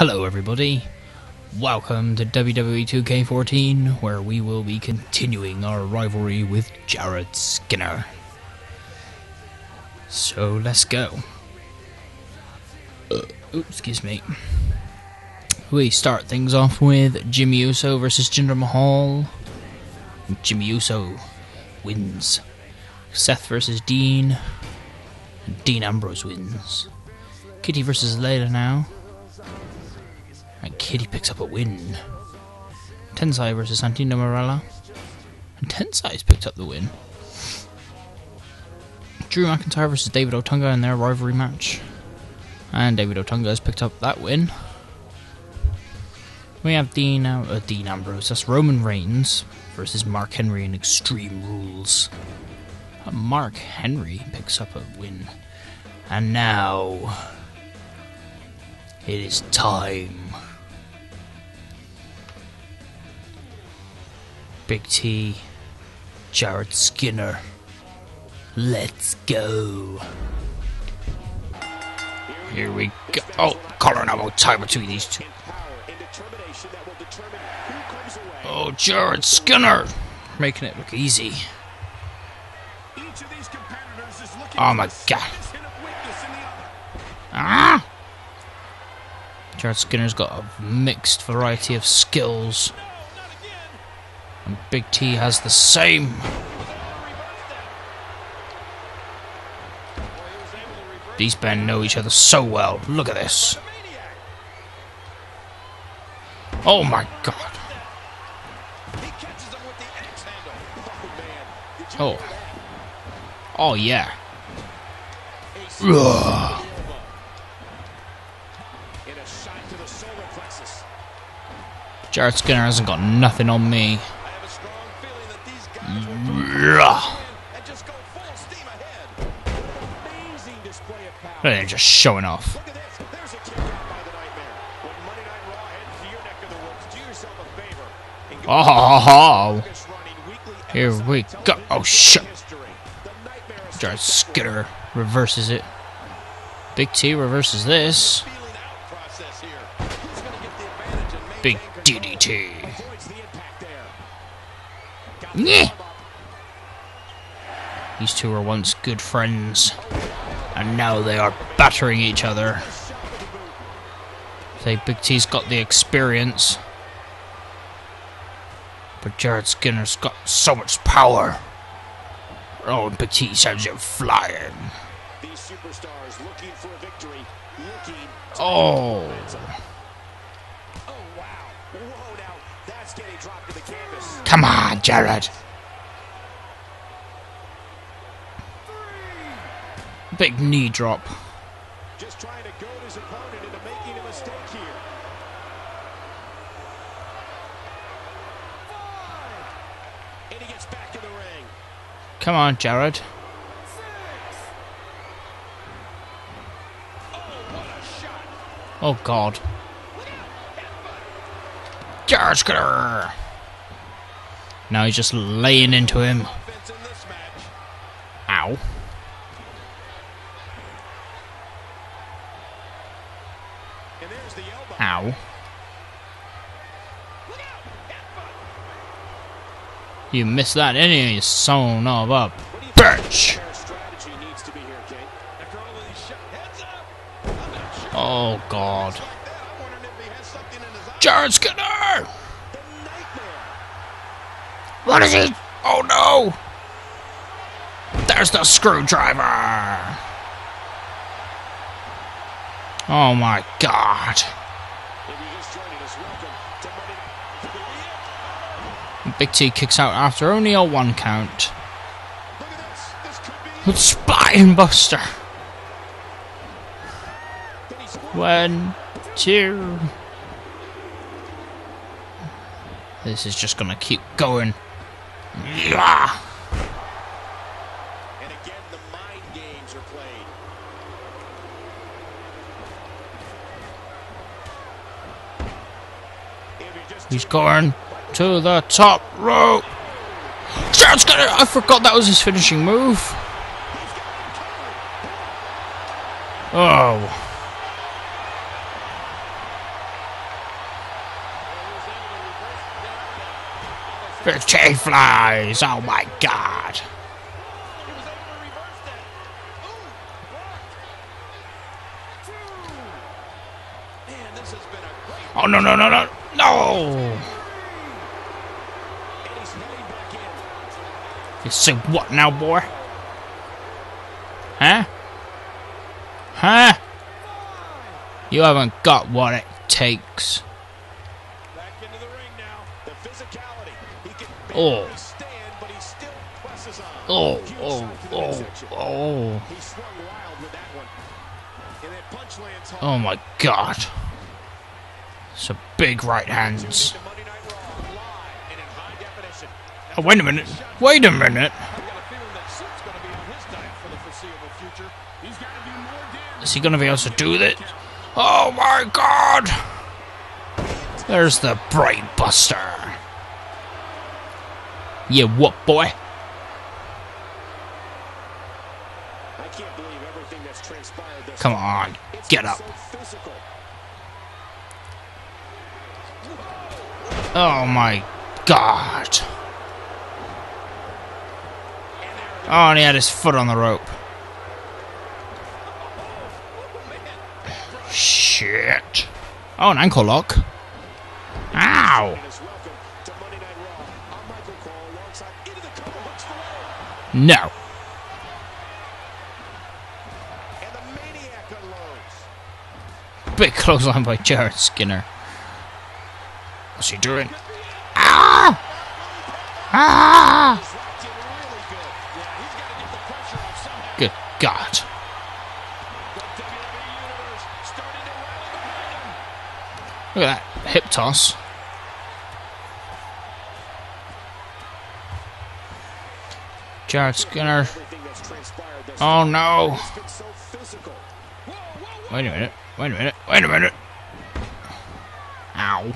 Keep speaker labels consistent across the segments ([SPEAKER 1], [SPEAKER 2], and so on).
[SPEAKER 1] Hello, everybody. Welcome to WWE 2K14, where we will be continuing our rivalry with Jared Skinner. So let's go. Uh, oops, excuse me. We start things off with Jimmy Uso versus Jinder Mahal. Jimmy Uso wins. Seth versus Dean. Dean Ambrose wins. Kitty versus Layla now. And Kitty picks up a win. Tensai versus Santino Marella. And Tensai's picked up the win. Drew McIntyre versus David Otunga in their rivalry match. And David Otunga has picked up that win. We have Dean, uh, Dean Ambrose, that's Roman Reigns versus Mark Henry in Extreme Rules. Uh, Mark Henry picks up a win. And now, it is time. Big T, Jared Skinner. Let's go. Here we go. Oh, collar and elbow tie between these two. Oh, Jared Skinner. Making it look easy. Oh my god. Ah! Jared Skinner's got a mixed variety of skills. And Big T has the same. These men know each other so well. Look at this. Oh my god. Oh. Oh yeah. Ugh. Jared Skinner hasn't got nothing on me. Yeah. They're just showing off. Oh, here we go. Oh shit! Jared Skinner reverses it. Big T reverses this. Big DDT. Yeah. These two were once good friends, and now they are battering each other. Say Big T's got the experience, but Jared Skinner's got so much power. Oh, and Big T sends him flying. Oh. Come on, Jared. Big knee drop.
[SPEAKER 2] Just trying to goad his opponent into making a mistake here. And he gets back in the ring.
[SPEAKER 1] Come on, Jared. Oh, oh God. Jared Skinner. Now he's just laying into him. You missed that, didn't you? Son of a bitch.
[SPEAKER 2] Their strategy needs to be here, King. After all of these shots, heads up. I'm not sure
[SPEAKER 1] Oh God.
[SPEAKER 2] like that. I'm wondering if he has something in his eye.
[SPEAKER 1] Jared Skinner! What is he? Oh no! There's the screwdriver! Oh my god. Big T kicks out after only a one count.
[SPEAKER 2] Look at this. This could be.
[SPEAKER 1] With Spine Buster.
[SPEAKER 2] Can he score?
[SPEAKER 1] One, two. This is just gonna keep going. Yeah.
[SPEAKER 2] And again, the mind games are played. If you're just
[SPEAKER 1] He's going to the top rope. John's got it! I forgot that was his finishing move. Oh. The chain flies! Oh my god! Oh no no no no no! You say what now, boy? Huh? Huh? You haven't got what it takes.
[SPEAKER 2] Back into the ring now. The physicality. He can
[SPEAKER 1] Oh.
[SPEAKER 2] stand, but he still presses on.
[SPEAKER 1] Oh oh
[SPEAKER 2] shot to the
[SPEAKER 1] oh oh!
[SPEAKER 2] He swung wild with that one. And that punch lands hard.
[SPEAKER 1] Oh my god! Some big right hands. Oh, wait a minute! Wait a minute!
[SPEAKER 2] That Soup's going to be.
[SPEAKER 1] Is he able to do that? Oh my god! There's the Brain Buster. Yeah, what boy? Come on, get up. Oh my god. Oh, and he had his foot on the rope. Shit. Oh, an ankle lock. Ow. No. Big clothesline by Jared Skinner. What's he doing? Ah! Ah!
[SPEAKER 2] Him.
[SPEAKER 1] Look at that. Hip toss. Jared Skinner. Oh no. Wait a minute. Wait a minute. Wait a minute. Ow.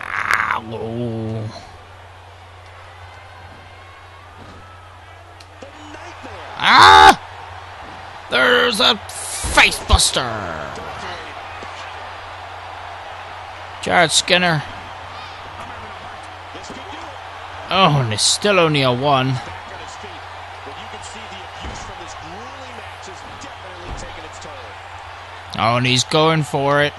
[SPEAKER 1] Ow. Ah! There's a face buster. Jared Skinner. Oh, and it's still only a one. Oh, and he's going for it.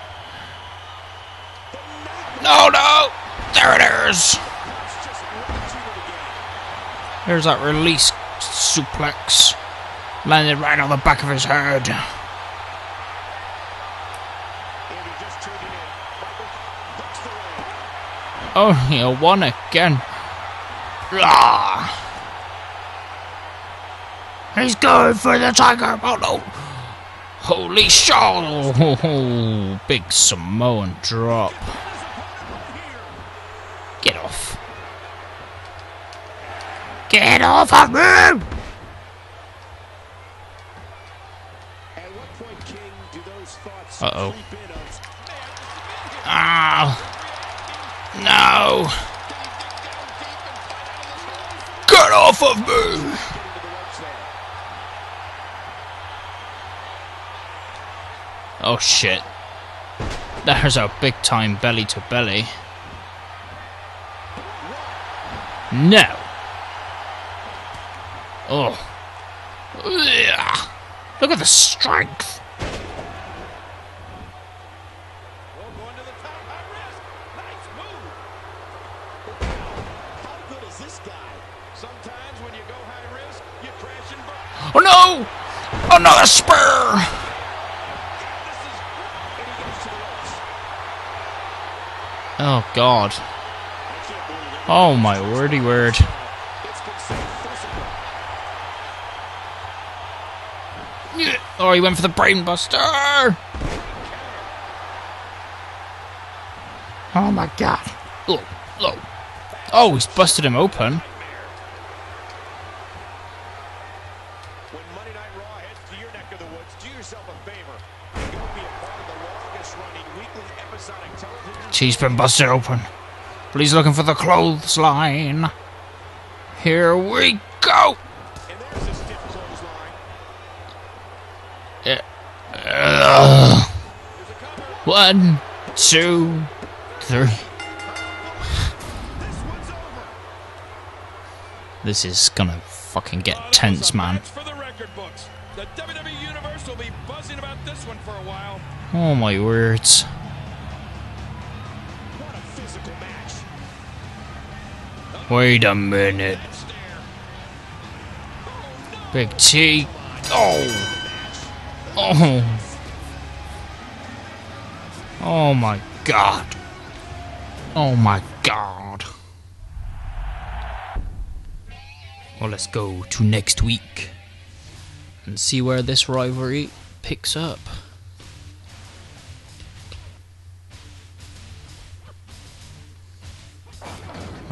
[SPEAKER 1] No, no! There it is! There's that release suplex. Landed right on the back of his head.
[SPEAKER 2] And he
[SPEAKER 1] one again. Ah! He's going for the tiger. Oh! Holy shit! Oh, big Samoan drop. Get off. Get off of me!
[SPEAKER 2] In of,
[SPEAKER 1] Ah! No! Get off of me! Oh shit. There's a big time belly to belly. No! Oh. Look at the strength!
[SPEAKER 2] Well, going to the top, high risk. Nice move. How good is this guy? Sometimes when you go high risk, you crash and burn.
[SPEAKER 1] Oh no! Another spur!
[SPEAKER 2] This is, and he goes to the spur.
[SPEAKER 1] Oh god. Oh my wordy word. Oh, he went for the brainbuster. Oh my god. Oh, oh. Oh, he's busted him open.
[SPEAKER 2] When Monday Night Raw heads to your neck of the woods, do yourself a favor. and Go be a part of the longest running weekly episodic television.
[SPEAKER 1] She's been busted open. He's looking for the clothesline. Here we go!
[SPEAKER 2] Eh, Cover.
[SPEAKER 1] One, two, three.
[SPEAKER 2] This
[SPEAKER 1] is gonna fucking get tense, man. Oh my
[SPEAKER 2] record
[SPEAKER 1] Wait a minute. Big T. Oh. Oh. Oh my god. Oh my god. Well, let's go to next week and see where this rivalry picks up.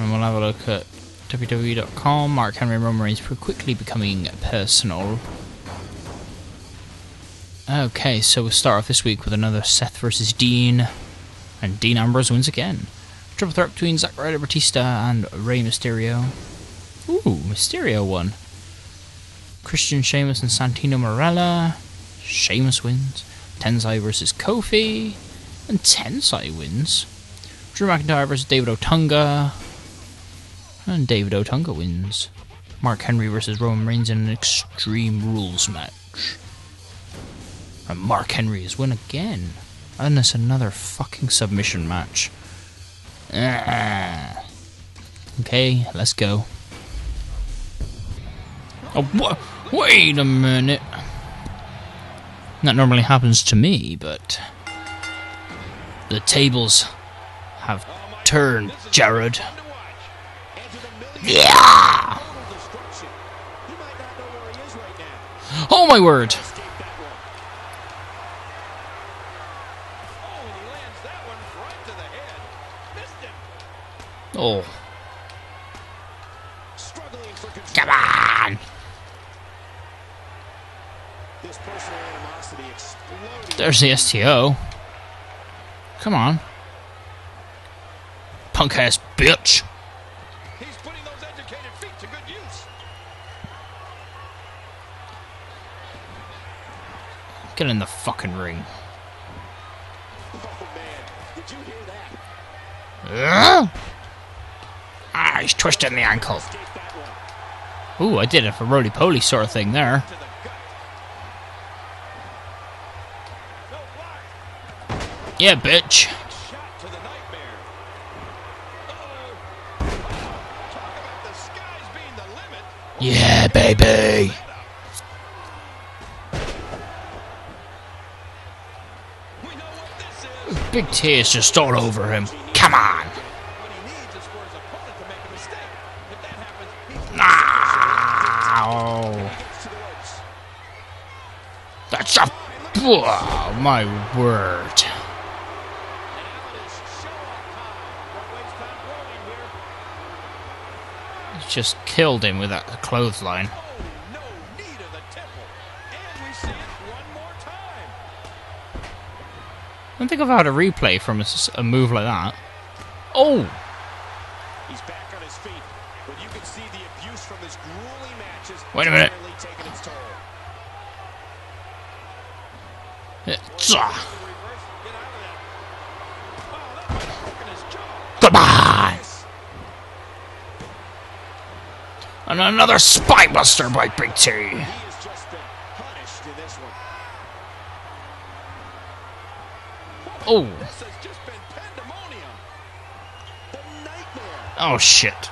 [SPEAKER 1] And we'll have a look at WWE.com. Mark Henry Roman Reigns quickly becoming personal. Okay, so we'll start off this week with another Seth versus Dean. And Dean Ambrose wins again. Triple threat between Zack Ryder, Batista, and Rey Mysterio. Ooh, Mysterio won. Christian Sheamus and Santino Marella. Sheamus wins. Tensai versus Kofi. And Tensai wins. Drew McIntyre versus David Otunga. And David Otunga wins. Mark Henry versus Roman Reigns in an Extreme Rules match. And Mark Henry has won again. And it's another fucking submission match. Ah. Okay, let's go. Oh, wha- wait a minute. That normally happens to me, but the tables have turned, Jared.
[SPEAKER 2] Now.
[SPEAKER 1] Oh my word!
[SPEAKER 2] Oh,
[SPEAKER 1] come on! There's the STO. Come on. Punk ass bitch. Get in the fucking ring.
[SPEAKER 2] Oh man, did you hear that?
[SPEAKER 1] Ah, he's twisting the ankle.
[SPEAKER 2] Escape that one.
[SPEAKER 1] Ooh, I did it for roly poly sort of thing there.
[SPEAKER 2] To the gut. No block.
[SPEAKER 1] Yeah, bitch. Yeah,
[SPEAKER 2] to
[SPEAKER 1] Big T is just all over him. Come on.
[SPEAKER 2] The ropes. Oh.
[SPEAKER 1] That's a. Oh, my word. Just killed him with that clothesline. Don't think I've had a replay from a move like that. Oh!
[SPEAKER 2] He's back on his feet, but you can see the abuse from his grueling matches.
[SPEAKER 1] Wait a minute.
[SPEAKER 2] finally taking its toll.
[SPEAKER 1] Yeah, tsa.
[SPEAKER 2] The reverse, get out of that. Wow, that might have broken his jaw.
[SPEAKER 1] Goodbye! And another Spinebuster by Big T.
[SPEAKER 2] He has just been punished in this one.
[SPEAKER 1] Oh,
[SPEAKER 2] This has just been pandemonium. The nightmare.
[SPEAKER 1] oh shit.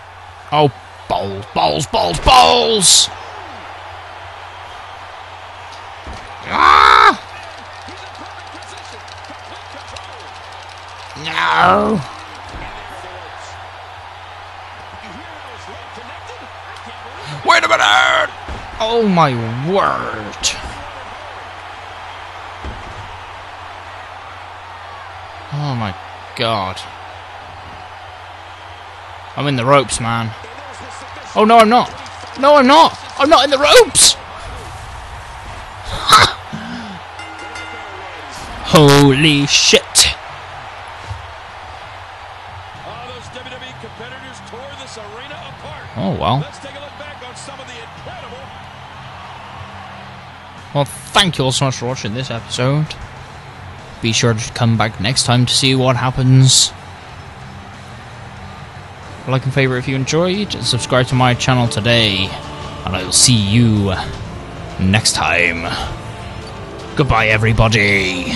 [SPEAKER 1] Oh, balls, balls, balls, balls! Ah!
[SPEAKER 2] He's in perfect position. Complete control.
[SPEAKER 1] No!
[SPEAKER 2] And there are the ropes. You hear how his leg connected? I can't believe it.
[SPEAKER 1] Wait a minute! Oh my word. Oh my god. I'm in the ropes, man. Oh no, I'm not. No, I'm not. I'm not in the ropes. Holy shit.
[SPEAKER 2] Oh,
[SPEAKER 1] well. Well, thank you all so much for watching this episode. Be sure to come back next time to see what happens. like and favorite if you enjoyed, subscribe to my channel today. And I will see you next time. Goodbye, everybody.